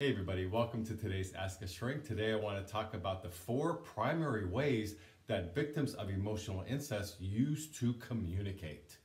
Hey everybody, welcome to today's Ask a Shrink. Today I want to talk about the four primary ways that victims of emotional incest use to communicate.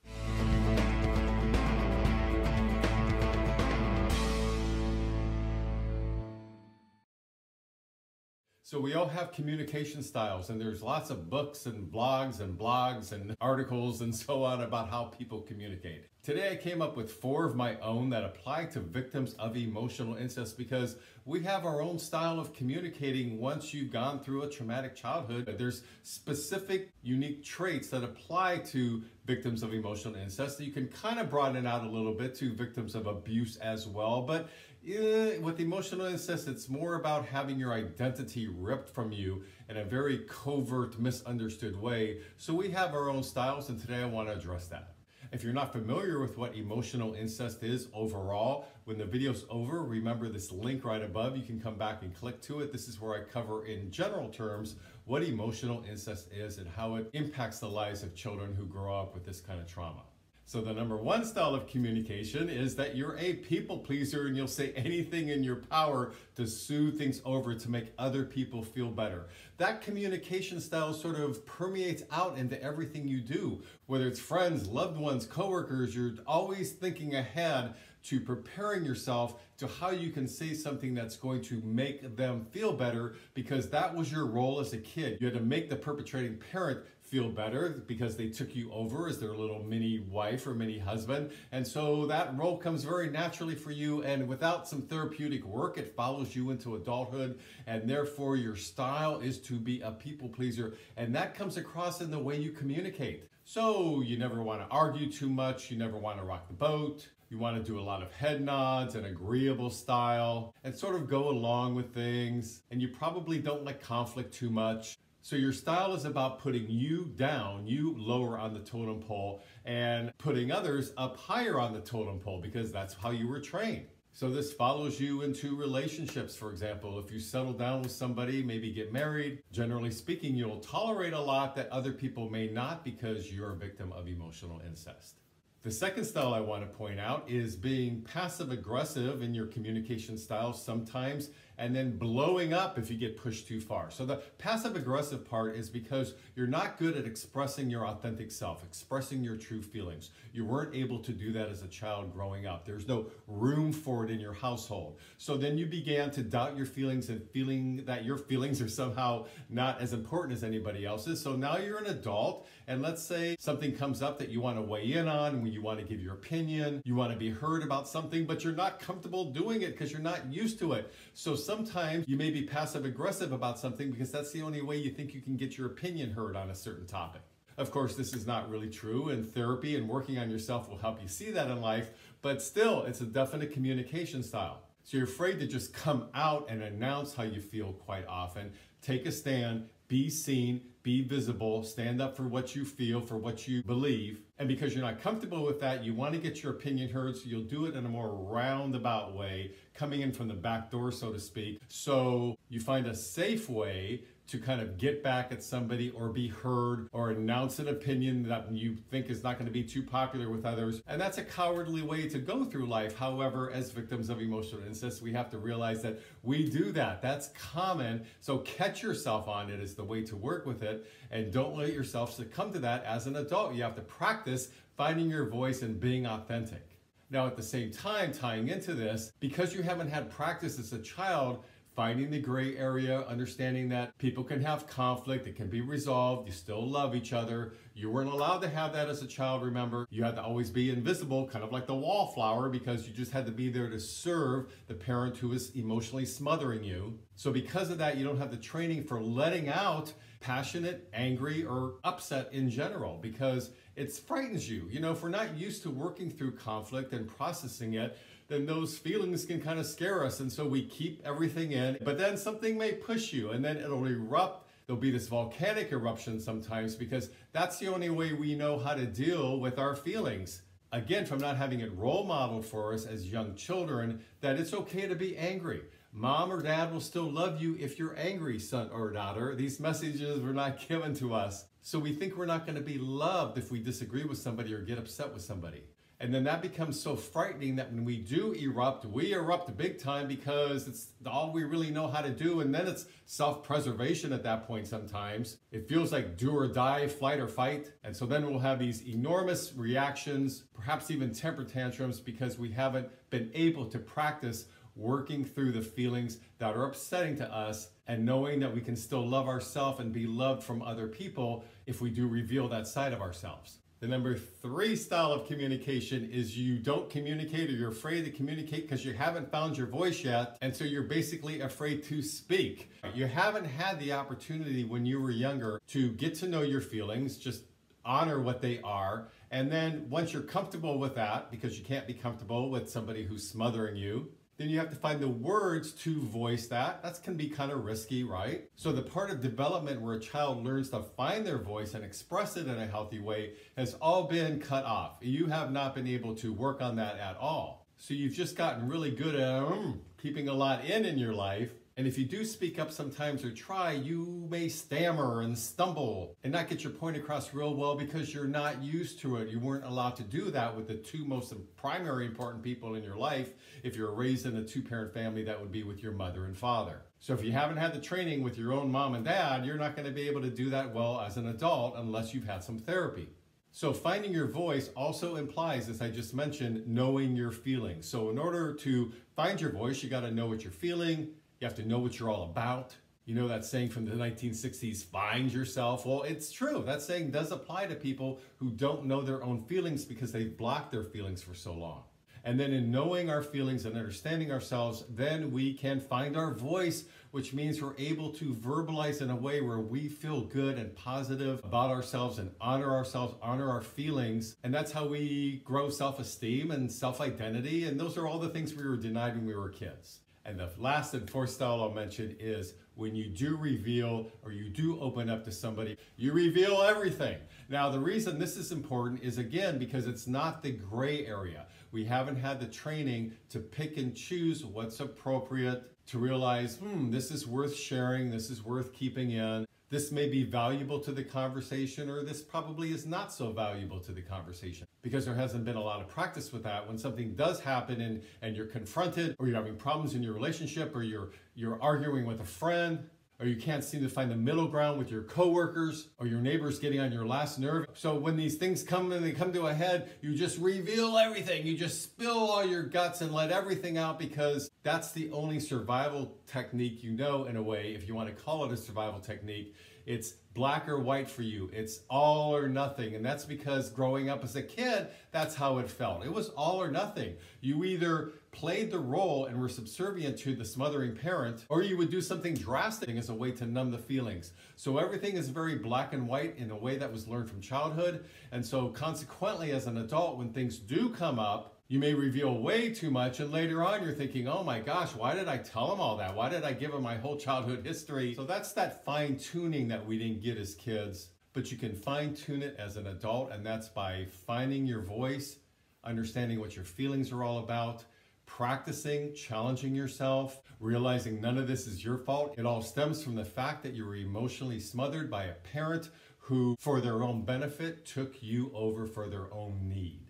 So we all have communication styles and there's lots of books and blogs and blogs and articles and so on about how people communicate. Today I came up with four of my own that apply to victims of emotional incest because we have our own style of communicating once you've gone through a traumatic childhood. There's specific unique traits that apply to victims of emotional incest that you can kind of broaden out a little bit to victims of abuse as well. But eh, with emotional incest, it's more about having your identity ripped from you in a very covert, misunderstood way. So we have our own styles and today I want to address that. If you're not familiar with what emotional incest is overall, when the video's over, remember this link right above. You can come back and click to it. This is where I cover in general terms what emotional incest is and how it impacts the lives of children who grow up with this kind of trauma. So the number one style of communication is that you're a people pleaser and you'll say anything in your power to soothe things over to make other people feel better. That communication style sort of permeates out into everything you do. Whether it's friends, loved ones, coworkers, you're always thinking ahead to preparing yourself to how you can say something that's going to make them feel better because that was your role as a kid. You had to make the perpetrating parent feel better because they took you over as their little mini wife or mini husband. And so that role comes very naturally for you. And without some therapeutic work, it follows you into adulthood. And therefore, your style is to be a people pleaser. And that comes across in the way you communicate. So you never want to argue too much. You never want to rock the boat. You want to do a lot of head nods and agreeable style and sort of go along with things. And you probably don't like conflict too much. So your style is about putting you down, you lower on the totem pole, and putting others up higher on the totem pole because that's how you were trained. So this follows you into relationships, for example. If you settle down with somebody, maybe get married, generally speaking, you'll tolerate a lot that other people may not because you're a victim of emotional incest. The second style I want to point out is being passive aggressive in your communication style sometimes and then blowing up if you get pushed too far. So the passive aggressive part is because you're not good at expressing your authentic self, expressing your true feelings. You weren't able to do that as a child growing up. There's no room for it in your household. So then you began to doubt your feelings and feeling that your feelings are somehow not as important as anybody else's. So now you're an adult and let's say something comes up that you want to weigh in on, when you want to give your opinion, you want to be heard about something, but you're not comfortable doing it because you're not used to it. So sometimes you may be passive aggressive about something because that's the only way you think you can get your opinion heard on a certain topic. Of course, this is not really true, and therapy and working on yourself will help you see that in life, but still, it's a definite communication style. So you're afraid to just come out and announce how you feel quite often. Take a stand, be seen, be visible, stand up for what you feel, for what you believe. And because you're not comfortable with that, you want to get your opinion heard, so you'll do it in a more roundabout way, coming in from the back door, so to speak. So you find a safe way to kind of get back at somebody or be heard or announce an opinion that you think is not going to be too popular with others. And that's a cowardly way to go through life. However, as victims of emotional incest, we have to realize that we do that. That's common. So catch yourself on it is the way to work with it. And don't let yourself succumb to that as an adult. You have to practice finding your voice and being authentic. Now, at the same time, tying into this, because you haven't had practice as a child, finding the gray area, understanding that people can have conflict, it can be resolved, you still love each other. You weren't allowed to have that as a child, remember. You had to always be invisible, kind of like the wallflower, because you just had to be there to serve the parent who is emotionally smothering you. So because of that, you don't have the training for letting out passionate, angry, or upset in general, because it frightens you. You know, if we're not used to working through conflict and processing it, then those feelings can kind of scare us. And so we keep everything in, but then something may push you and then it'll erupt. There'll be this volcanic eruption sometimes because that's the only way we know how to deal with our feelings. Again, from not having it role modeled for us as young children, that it's okay to be angry. Mom or dad will still love you if you're angry, son or daughter. These messages were not given to us. So we think we're not going to be loved if we disagree with somebody or get upset with somebody. And then that becomes so frightening that when we do erupt, we erupt big time because it's all we really know how to do. And then it's self preservation at that point sometimes. It feels like do or die, flight or fight. And so then we'll have these enormous reactions, perhaps even temper tantrums, because we haven't been able to practice working through the feelings that are upsetting to us and knowing that we can still love ourselves and be loved from other people if we do reveal that side of ourselves. The number three style of communication is you don't communicate or you're afraid to communicate because you haven't found your voice yet. And so you're basically afraid to speak. You haven't had the opportunity when you were younger to get to know your feelings, just honor what they are. And then once you're comfortable with that, because you can't be comfortable with somebody who's smothering you, then you have to find the words to voice that. That's can be kind of risky, right? So the part of development where a child learns to find their voice and express it in a healthy way has all been cut off. You have not been able to work on that at all. So you've just gotten really good at um, keeping a lot in in your life and if you do speak up sometimes or try, you may stammer and stumble and not get your point across real well because you're not used to it. You weren't allowed to do that with the two most primary important people in your life. If you're raised in a two parent family, that would be with your mother and father. So if you haven't had the training with your own mom and dad, you're not going to be able to do that well as an adult unless you've had some therapy. So finding your voice also implies, as I just mentioned, knowing your feelings. So in order to find your voice, you got to know what you're feeling, you have to know what you're all about. You know that saying from the 1960s, find yourself? Well, it's true. That saying does apply to people who don't know their own feelings because they've blocked their feelings for so long. And then in knowing our feelings and understanding ourselves, then we can find our voice, which means we're able to verbalize in a way where we feel good and positive about ourselves and honor ourselves, honor our feelings. And that's how we grow self esteem and self identity. And those are all the things we were denied when we were kids. And the last and fourth style I'll mention is when you do reveal or you do open up to somebody, you reveal everything. Now, the reason this is important is again because it's not the gray area. We haven't had the training to pick and choose what's appropriate, to realize, hmm, this is worth sharing, this is worth keeping in this may be valuable to the conversation or this probably is not so valuable to the conversation. Because there hasn't been a lot of practice with that. When something does happen and, and you're confronted or you're having problems in your relationship or you're you're arguing with a friend or you can't seem to find the middle ground with your coworkers or your neighbors getting on your last nerve. So when these things come and they come to a head, you just reveal everything. You just spill all your guts and let everything out because that's the only survival technique you know in a way, if you want to call it a survival technique. It's black or white for you. It's all or nothing. And that's because growing up as a kid, that's how it felt. It was all or nothing. You either played the role and were subservient to the smothering parent, or you would do something drastic as a way to numb the feelings. So everything is very black and white in a way that was learned from childhood. And so consequently, as an adult, when things do come up, you may reveal way too much, and later on you're thinking, oh my gosh, why did I tell him all that? Why did I give him my whole childhood history? So that's that fine tuning that we didn't get as kids, but you can fine tune it as an adult, and that's by finding your voice, understanding what your feelings are all about, practicing, challenging yourself, realizing none of this is your fault. It all stems from the fact that you were emotionally smothered by a parent who, for their own benefit, took you over for their own need.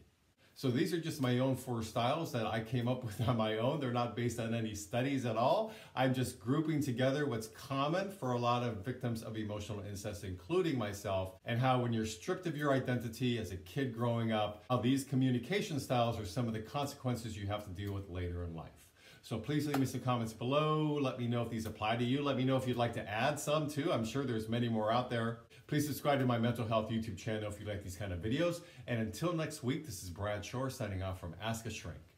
So these are just my own four styles that I came up with on my own. They're not based on any studies at all. I'm just grouping together what's common for a lot of victims of emotional incest, including myself, and how when you're stripped of your identity as a kid growing up, how these communication styles are some of the consequences you have to deal with later in life. So please leave me some comments below. Let me know if these apply to you. Let me know if you'd like to add some too. I'm sure there's many more out there. Please subscribe to my mental health YouTube channel if you like these kind of videos. And until next week, this is Brad Shore signing off from Ask a Shrink.